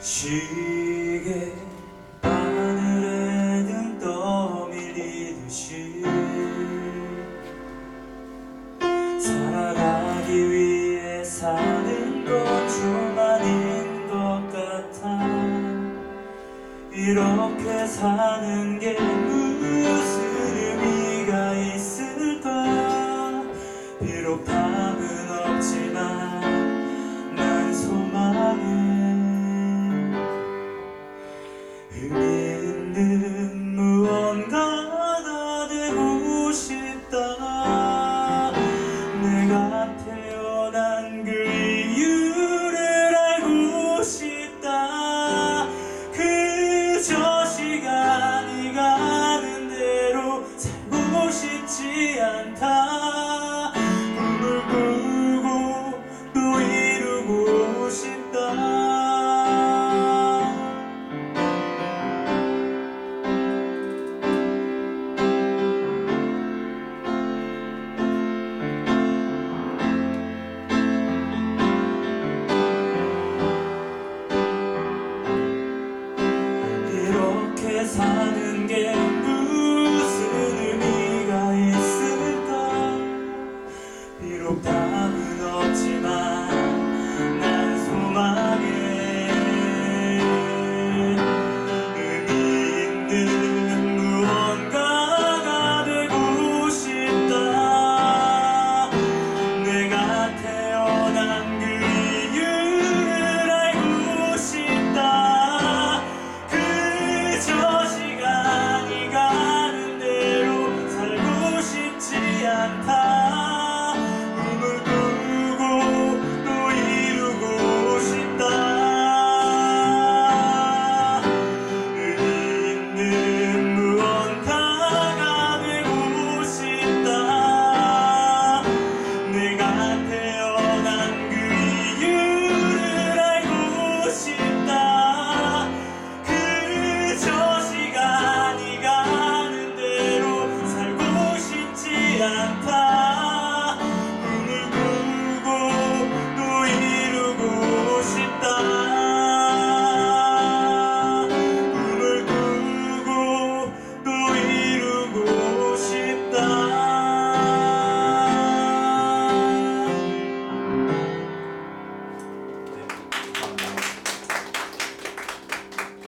쉬게 하늘에 등 떠밀리듯이 살아가기 위해 사는 것좀 아닌 것 같아. 이렇게 사는 게 무슨 의미가 있을까? 비록